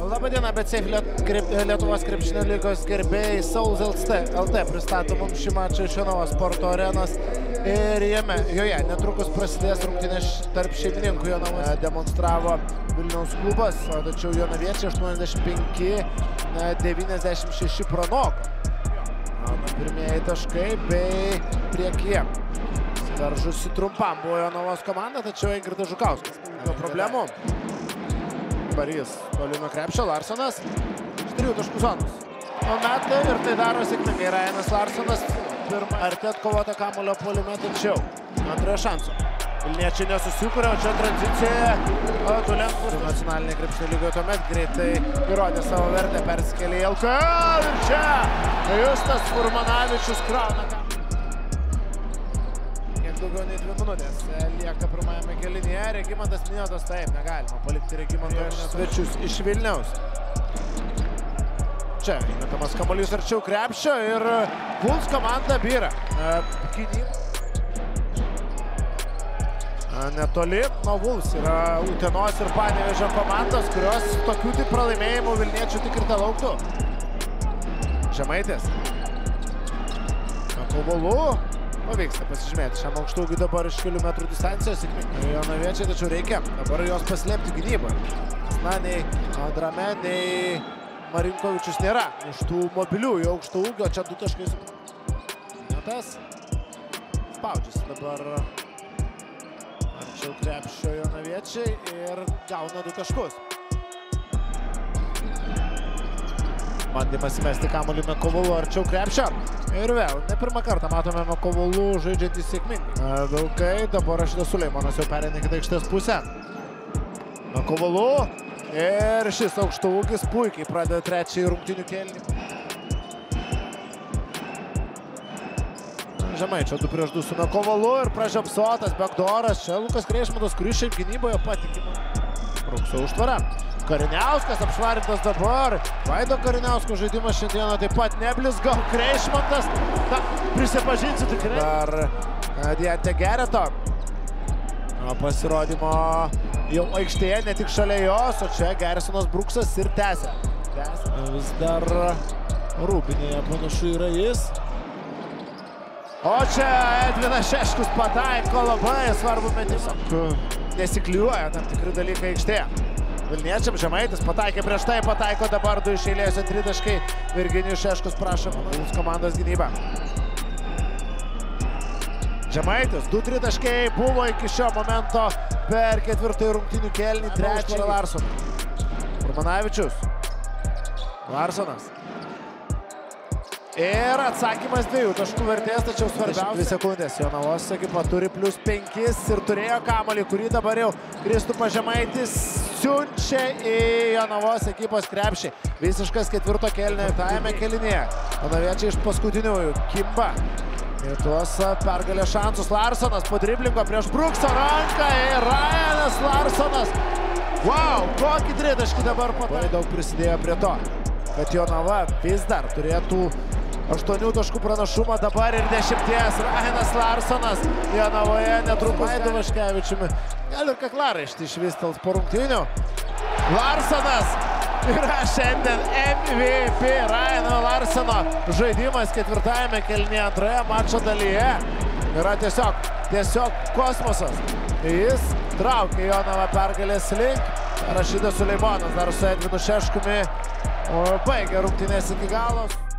Labadiena, bet Seif Lietuvos krepšinio lygos gerbėjai Sauls LT, pristato mums šį mačą iš Jonavos sporto arenos ir jame, joje netrukus prasidės rungtynės tarp šeimininkų Jonavos. Demonstravo Vilniaus klubas, tačiau Jonaviečiai 85-96 pranoko. Pirmieji taškai bei priekyje. Daržusi trumpam buvo Jonavos komanda, tačiau Ingridas Žukauskas. Problemų. Barys toli nuo krepšio, Larsonas. Iš trijų taškų zonos. O metai ir tai daro sėkmingai. Ryanas Larsonas pirmą arti atkovotą kamulio puolime, tačiau antrojo šanso. Vilniečiai nesusikūrė, o čia tranzicijoje Tulenkus. Nacionalinė krepšinio lygoje tuomet greitai įrodė savo vertę, persikėlė į LKL ir čia Justas Furmanavičius krauna kamuolį daugiau nei dvi minutės. Lieka pirmajame kelinyje. Regimantas minėtas taip, negalima palikti Regimanto svečius iš Vilniaus. Čia įmetamas kamuolys arčiau krepšio ir Vuls komanda byra. Gynyba. Netoli nuo Vuls yra Utenos ir Panevežio komandos, kurios tokių tik pralaimėjimų Vilniečių tik ir talauktų. Žemaitis. Kovalu pavyksta pasižymėti šiam aukštaugiui dabar iš kelių metrų distancijos. Jonaviečiai, tačiau reikia dabar jos paslėpti gynybą. Na, nei Andrame, nei Marinkovičius nėra iš tų mobiliųjų aukšto ūgio. Čia du taškai. Netas. Spaudžiasi dabar arčiau krepšio Jonaviečiai ir gauna du taškus. Bandymas įmesti kamuolį Mekovalu arčiau krepšio. Ir vėl, ne pirmą kartą matome Mekovalu žaidžiantį sėkmingai. Vilkai, dabar Rašidas Suleimonas jau perėmė kitą aikštės pusę. Mekovalu. Ir šis aukšto ūgis puikiai pradeda trečiąjį rungtinių kėlinį. Žemaičio 2 prieš 2 su Mekovalu ir pražiopsuotas backdooras. Čia Lukas Kreišmanas, kuris šiaip gynyboje patikima. Rūkso užtvara. Kariniauskas apšvarintas dabar. Vaido Kariniausko žaidimas šiandieną taip pat neblizga. Kreišmantas, na, prisipažinsiu tikrai. Dar Diante Gereto pasirodymo jau aikštėje, ne tik šalia jos, o čia Gerisonas Bruksas ir tęsia. Vis dar rūpinėje panašu yra jis. O čia Edvinas Šeškus pataiko labai svarbu metimą. Nesikliuoja tam tikri dalykai aikštėje. Vilniečiam Žemaitis pataikė prieš tai, pataiko dabar du iš eilės tritaškai. Virginijus Šeškus prašo Vilniaus komandos gynybą. Žemaitis, du tritaškai buvo iki šio momento per ketvirtąjį rungtinių kelnį, trečią Larsoną. Urmanavičius. Larsonas. Ir atsakymas dviejų taškų vertės, tačiau svarbiausia. Dvi sekundės. Jonavos ekipa turi plus penkis ir turėjo kamolį, kurį dabar jau Kristupas Žemaitis siunčia į Jonavos ekipos krepšį. Visiškas ketvirto kelnio tajame kelinėje. Jonaviečiai iš paskutiniųjų. Kimba. Ir tuos pergalės šansus. Larsonas po driblingo prieš Brukso ranką ir Ryanas Larsonas. Wow, kokį tritaškį dabar patai. Daug prisidėjo prie to, kad Jonava vis dar turėtų aštuonių taškų pranašumą dabar ir dešimties. Ryanas Larsonas Jonavoje netrukus Vaidu Vaškevičiumi. Gal ir kaklaraištį išvystels po rungtynių. Larsonas yra šiandien MVP Ryano Larsono žaidimas ketvirtajame kelnyje antroje mačo dalyje. Yra tiesiog, tiesiog kosmosas. Jis traukia Jonavą pergalės link. Rašydas Suleimonas dar su Edvinu Šeškumi baigia rungtynės iki galos.